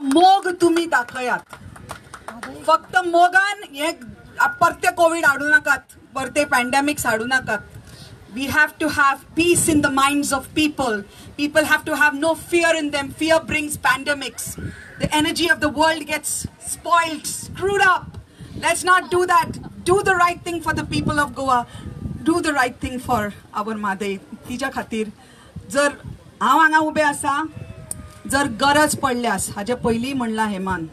मोग तुम्ही दाखयात. फक्त मोगान हे परते कोविड हाडू नाकात परते पॅन्डेमिक्स हाडू नाकात. We have to have peace in the minds of people people have to have no fear in them fear brings pandemics the energy of the world gets spoiled screwed up let's not do that do the right thing for the people of Goa do the right thing for our Mhadei तिच्या खातीर जर हांव हांगा उबे आसा जर गरज पडल्यास हाजे पयलीं म्हणलां हेमान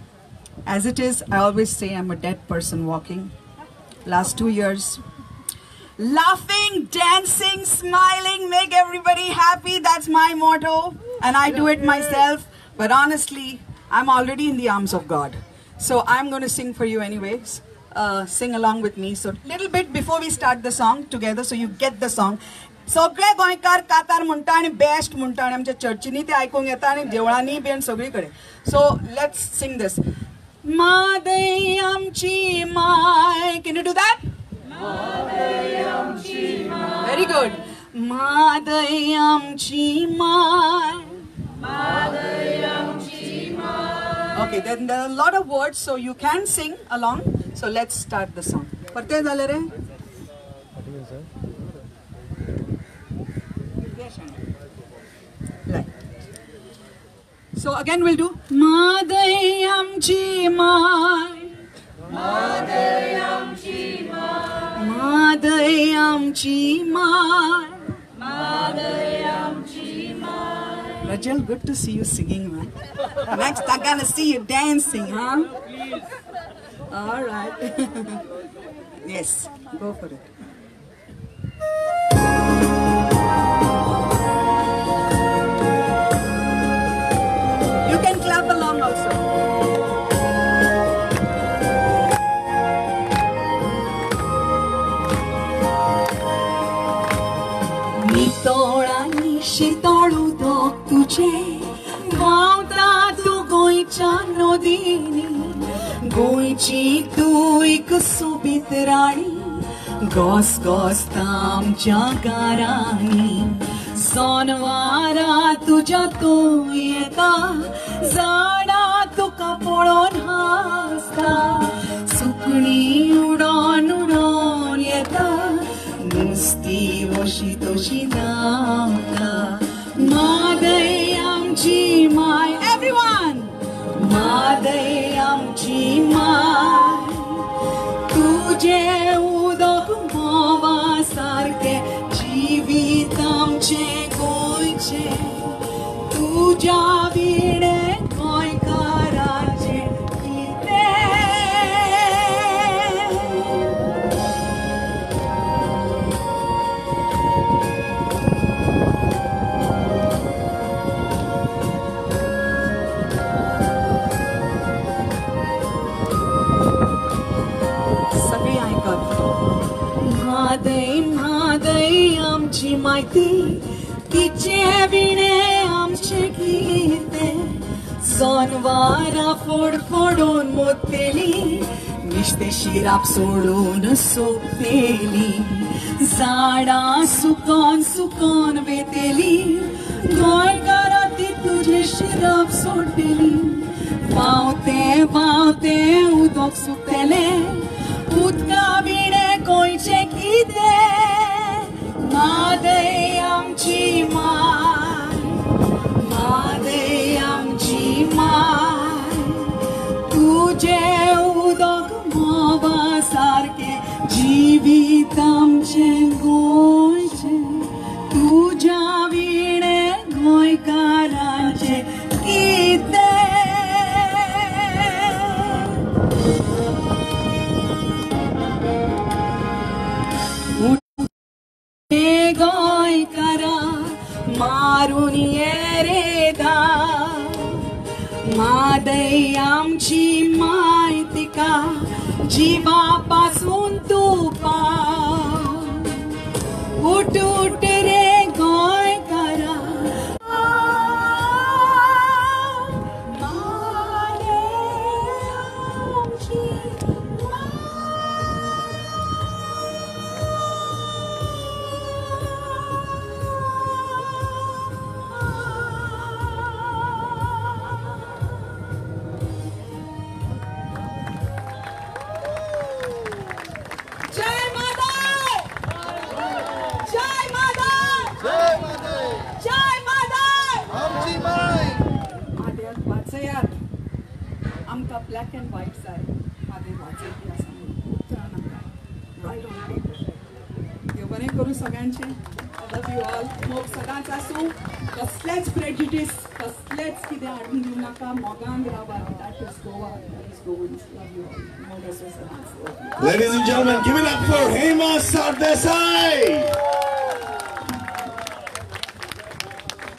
as it is I always say I am a dead person walking last two years laughing, dancing, smiling, make everybody happy. That's my motto. And I do it myself. But honestly, I'm already in the arms of God. So I'm going to sing for you anyways. Uh, sing along with me. So little bit before we start the song together, so you get the song. सगळे गोयकार कातार म्हणटा आणि best म्हणटा आणि आमच्या चर्चींनी ते आयकूंक येता आणि देवळांनी बी सगळी कडेन. So let's sing this Mhadei आमची माय. Can you do that very good Mhadei आमची माय. Okay then the lot of word so you can sing along so let's start the song परते झालं रे? So again we'll do Madai amchi mai. Madai amchi mai. Rajal, good to see you singing, man. Next, I'm gonna see you dancing, huh? All right. yes, go for it. गोस गोसता आमच्या गारांनी सोनवारा तुझ्या तूं येता. झाडां तुका पळोवन हासता. सुकणी udon udon येता. नुस्ती वशी तशी धांवता मादय आमची माय. एवरीवन मादय आमची माय. तुझे तुझे गोयचे तुझ्या विणे गोंयकाराचे कितें सगळी ऐकत. म्हादय म्हादय आमची माहिती तिचे विणे आमचे गीते सोनवारा फोड फोडून मोतेली निश्ते शिराप सोडून सोपतेली झाडां सुकोन सुकोन वेतेली गोंयकारा ती तुझे शिराप सोडटेली पावते पावते उदक सुकतेले उदका विणे गोंयचे किदें दय मा जिवा पासून वाचयात आमकां ब्लॅक अँड व्हायट जाय मागे वाचयली आसा म्हणून उतरां नाका रायट ऑन पेपर देव बरें करूं सगळ्यांचें लव यू ऑल मोग सदांच आसूं कसलेच प्रेजिटीस कसलेच कितें हाडून दिवं नाका मोगान रावात that is Goa that is Goans love you all मोग आसूं सदांच Ladies and gentlemen, give it up for Hema Sardesai.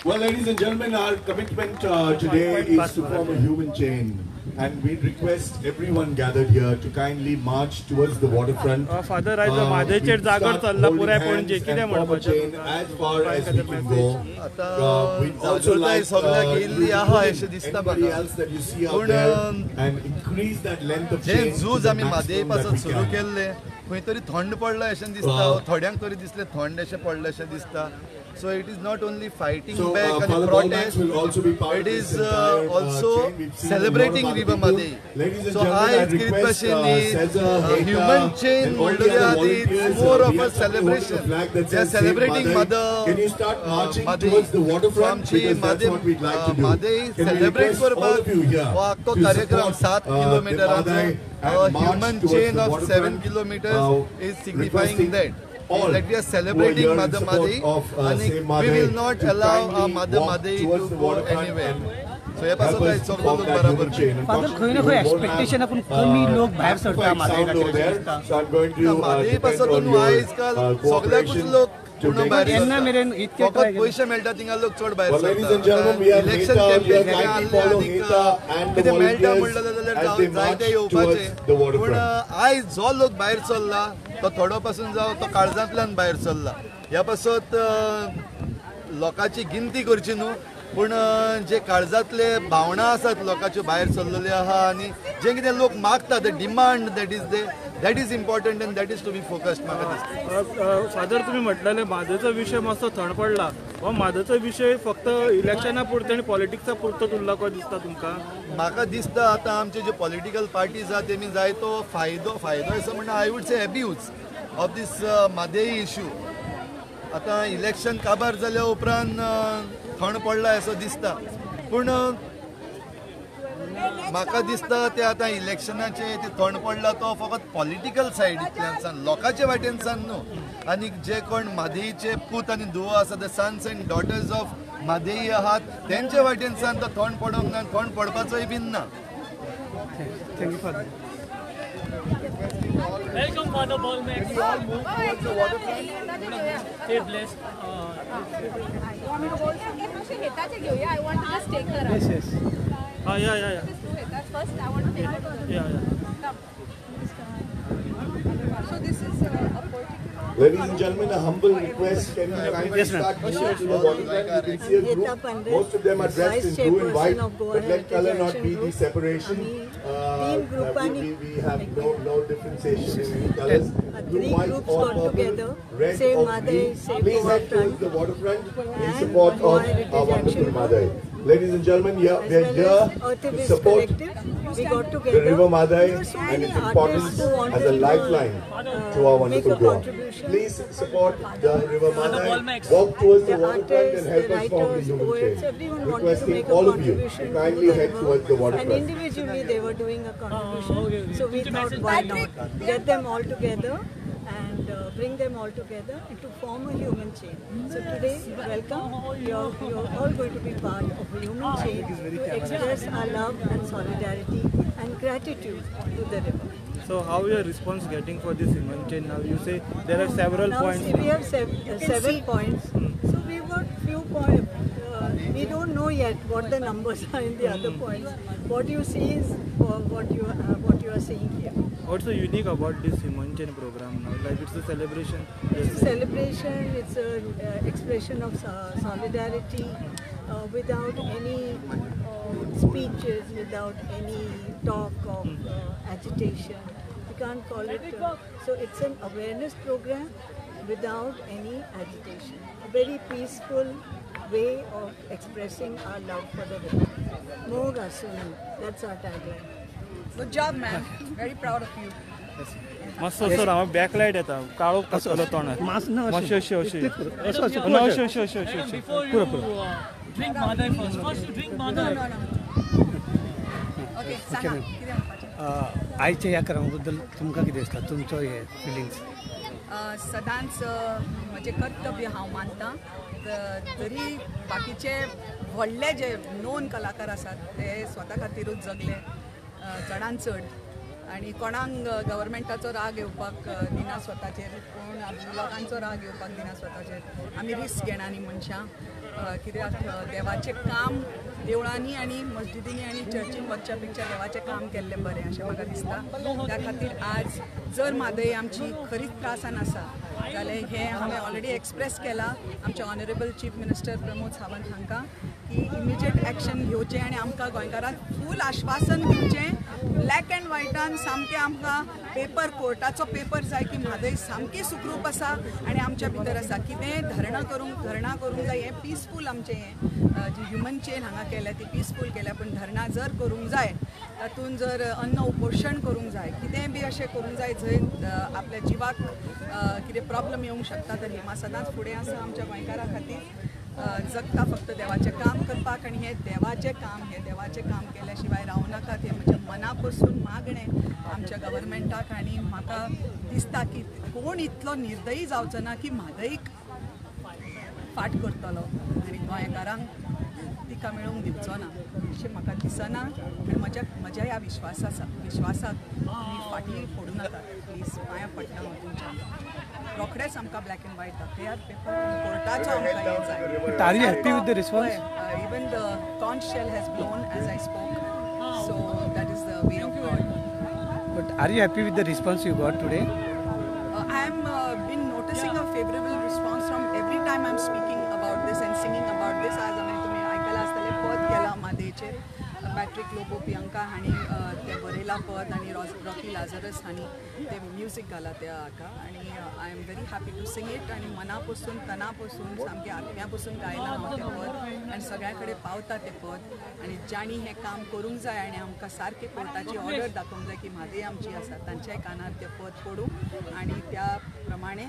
Well, ladies and gentlemen, our commitment uh, today is to form a human chain. And we request everyone gathered here to kindly march towards the waterfront. Uh, Father, Uh, we जागोर start चल्ला holding पुराय hands and form a म्हणपाचें chain as far as we can go. आता Uh, we'd also like uh, anybody म्हाका else that you see out there um, and increase that length of chain to झूज the maximum that पासून we सुरू can. केल्ले खंय तरी थंड पडला अशें दिसता. थोड्यांक तरी दिसले थंड अशें पडले अशें दिसता So it is not only fighting So, back uh, आनी Father Paul Max protest will also be part it of this is entire, uh, also chain. We've seen a lot celebrating of other river people. Mhadei Ladies and so gentlemen, I आयज कित request, भशेन uh, Cesar, Heta, human chain and all the म्हणलेल्या other आदी volunteers, it's more uh, of we a have to hold the celebration flag that they are says Save celebrating Madai. mother Can you start uh, marching Madai. towards the waterfront? आमची Because that's Mhadei- what we'd like to uh, do. Mhadei Can we celebrate request all करपाक of you here हो आख्खो to कार्यक्रम support, सात uh, the किलोमिटराचो Madai and march human towards chain the of waterfront, seven kilometres uh, is signifying requesting that all that we are celebrating Mother Madai of, uh, and Save we will not allow our Mother towards to go anywhere. and So हे help पासून us काय form सगळं that बरोबर human chain. Father, खंय ना Unfortunately, खंय we won't expectation have, आपण कमी uh, भायर सरता uh, आयज काल uh, सगळ्याकूच लोक मेरेन इतके. पयशे मेळटा थिंगा लोक चड भायर इलेक्शन कितें मेळटा म्हणलें जाल्यार जायते येवपाचे पूण. आयज जो लोक भायर सरला तो थोडो पासून जावं तो काळजांतल्यान भायर सरला ह्या पासत लोकांची गिनती करची न्हू. पूण जे काळजांतले भावना आसात लोकांच्यो भायर सरलेल्यो आहा आनी जे कितें लोक मागता the demand that is they that is important and that is to be focused म्हाका दिसता फादर तुम्ही म्हटलेले म्हादयचो विशय मातसो थंड पडला. हो म्हादयचो विशय फक्त इलेक्शना पुरतो आणि पॉलिटिक्सा पुरतो उरला को दिसता तुमकां? म्हाका दिसता आतां आमचे जे पॉलिटिकल पार्टीज आहा तेमी जाय तो फायदो फायदो असो म्हणटा I would say abuse of this Mhadei issue आतां इलेक्शन काबार जाल्या उपरांत थंड पडला असो दिसता. पूण म्हाका दिसता ते आतां इलेक्शनाचे ते थंड पडला तो फकत पॉलिटिकल सायडींतल्यान लोकांचे वाटेनसान न्हू आनी जे कोण मादेईचे पूत आनी धुवो आसा the sons and daughters of Mhadei आहात तेंचे वाटेनसान तो थंड पडोंक ना थंड पडपाचोय बीन ना thank you father Welcome, Father Paul Max. Stay blessed. Uh, हेताचे घेऊया आय Ah, yeah, yeah, yeah. Just do it. That's first. I want to take it. Yeah, yeah. Ladies and gentlemen, a humble request. Can you kindly yes, start oh, sure. to the bottom line? You can see a group. Most of them are dressed in blue and white, but let color not be the separation. Uh, we, we, we have no, no differentiation in colors. Blue, white, all purple, red or green. Please head towards the waterfront in support of our wonderful Mother. Ladies and gentlemen, yeah, we are well here to support We got the. River Madai so and its importance artists who wanted as a to, lifeline uh, to our wonderful a Goa. Please support the River Madai. Walk towards the The waterfront artists, and help the us form the writers, human poets, chain. everyone wanted to Requesting make a all of you contribution to to kindly the head towards the And individually they were doing a okay, contribution. okay. So we thought message. why not get them all together and bring them all together and to form a human chain. So today, welcome. You're, you're all going to be part of a human chain to express our love and solidarity and gratitude to the river. So how your response getting for this human chain now? You say there are several Now points. see, we have sev- uh, seven points. So we've got few points. Know yet what the numbers are in the other points. What you see is what you uh, what you are seeing here. What's so unique about this human chain program now? Like it's a celebration. It's a celebration. It's an uh, expression of so- solidarity uh, without any uh, speeches, without any talk of uh, agitation. We can't call it. So it's an awareness program without any agitation. A very peaceful way of expressing our love for the river. Moga Sunu. That's our tagline. Good job, man. Very proud of you. मस्त असं राव backlight येता काळो कसलो तोंडार ना मातशें अशें अशें अशें अशें अशें अशें uh, आयच्या ह्या क्रमा बद्दल तुमकां कितें दिसता तुमचो हे फिलिंग्स सदांच म्हजें कर्तव्य हांव मानतां तरी जरी बाकीचे व्हडले जे नोन कलाकार आसात ते स्वता खातीरूच जगले. चडांत चडान चड आनी कोणाक गव्हर्मेंटाचो राग येवपाक दिना स्वताचेर कोण लोकांचो राग येवपाक दिना स्वताचेर आमी रिस्क घेणा न्ही मनशां. कित्याक देवाचें काम देवळांनी आनी मस्जिदींनी आनी चर्चीन वचच्या पेक्षा देवाचें काम केल्लें बरें अशें म्हाका दिसता. त्या खातीर आज जर म्हादय आमची खरीच त्रासान आसा जालें हें हांवें ऑलरेडी एक्सप्रेस केलां. आमचे honourable chief minister Pramod Sawant हांकां की इमिजिएट एक्शन घेवचें आनी आमकां गोंयकारांक फूल आश्वासन दिवचें ब्लॅक अँड व्हायटान सामकें आमकां पेपर कोर्टाचो पेपर जाय की म्हादय सामकी सुखरूप आसा आनी आमच्या भितर आसा. कितें धरणां करूंक धरणां करूंक जाय हें पिसफूल आमचें हें जी ह्युमन चेन हांगा केल्या ती पिसफूल केल्या पूण धरणां जर करूंक जाय तातूंत जर अन्न उपोशण करूंक जाय कितेंय बी अशें करूंक जाय जंय आपल्या जिवाक कितें प्रॉब्लम येवंक शकता तर हेमा सदांच फुडें आसा आमच्या गोंयकारा खातीर. जगता फक्त देवाचें काम करपाक आनी हें देवाचें काम हें देवाचें काम केल्या शिवाय रावनाकात हें म्हज्या मना पसून मागणें आमच्या गव्हर्मेंटाक आनी म्हाका दिसता की कोण इतलो निर्दयी जावचो ना की म्हादईक फाट करतलो. आनी गोंयकारांक तिका मेळूंक दिवचो ना. अशें म्हाका दिसना. आनी म्हज्या म्हज्या ह्या विश्वासा विश्वासाक तुमी फाटी फोडूं नाका. प्लीज पांयां पडटा हांव तुमच्या रोखडेच आमकां ब्लॅक एंड व्हायट दाखयात पेपर कोर्टाचो आमकां हें जाय? Even the conch shell has blown as I spoke So that is the way of God. But are you happy with the response you got today? Uh, I am uh, been noticing a favorable response from every time I'm speaking about this and singing about this. केलां मादेचेर Patrick Lobo Priyanka हांणी तें बरयलां पद आनी Rocky Lazarus हांणी तें music घालां त्या हाका आनी I am very happy to sing it आनी मना पसून तना पसून सामकें आत्म्या पसून गायलां हांव तें पद. आनी सगळ्या कडेन पावता तें पद. आनी जाणी हें काम करूंक जाय आनी आमकां सारकें कोर्टाची ऑर्डर दाखोवंक जाय की म्हादय आमची आसा तांच्याय कानार तें पद पडूं. आनी त्या प्रमाणे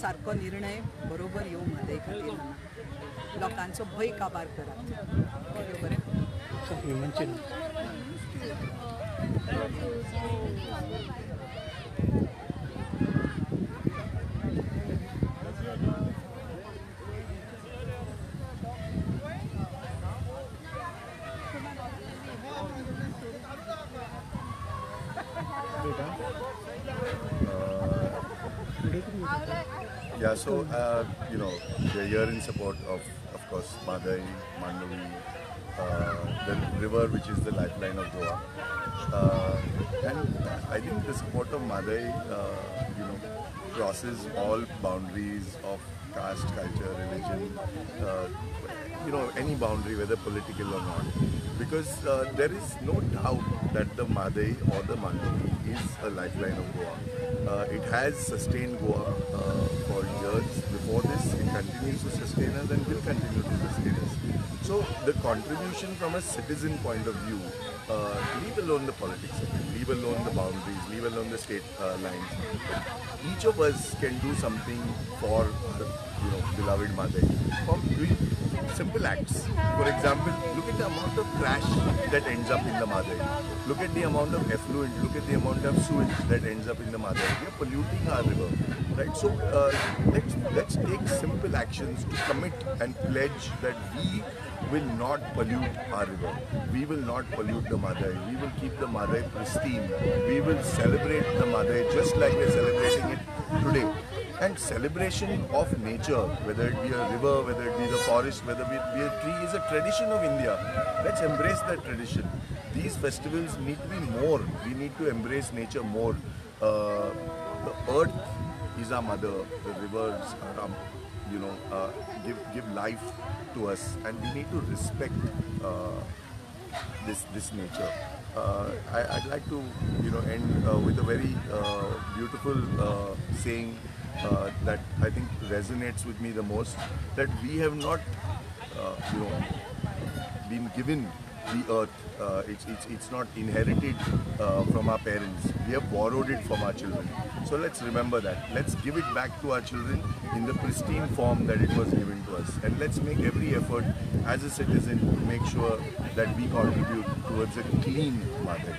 सारको निर्णय बरोबर येवं म्हादय खातीर. लोकांचो भंय काबार करात Human chain. Yeah, so, uh, you know, we're here in support of, of course, Madai, Mandavi, the river which is the lifeline of Goa. Uh, and I think the support of Madai, uh, you know, crosses all boundaries of caste, culture, religion, uh, you know, any boundary, whether political or not. Because uh, there is no doubt that the Madai or the Mandavi is a lifeline of Goa. Uh, it has sustained Goa uh, for years before this. It continues to sustain us and will continue to sustain us. So the contribution from a citizen point of view, uh, leave alone the politics leave alone the boundaries, leave alone the state uh, lines. Each of us can do something for our, you know, beloved Madai. From doing simple acts. For example, look at the amount of trash that ends up in the Madai. Look at the amount of effluent, look at the amount of sewage that ends up in the Madai. We are polluting our river. Right? So uh, let's, let's take simple actions to commit and pledge that we will not pollute our river. We will not pollute the Madai. We will keep the Madai pristine. We will celebrate the Madai just like we're celebrating it today. And celebration of nature, whether it be a river, whether it be the forest, whether it be a tree, is a tradition of India. Let's embrace that tradition. These festivals need to be more. We need to embrace nature more. Uh, the earth is our mother. The rivers are you know, uh, give give life to us, and we need to respect uh, this this nature. Uh, I, I'd like to, you know, end uh, with a very uh, beautiful uh, saying uh, that I think resonates with me the most that we have not, uh, you know, been given the earth. Uh, it's, it's, it's not inherited uh, from our parents. We have borrowed it from our children. So let's remember that. Let's give it back to our children in the pristine form that it was given to us. And let's make every effort as a citizen to make sure that we contribute towards a clean market.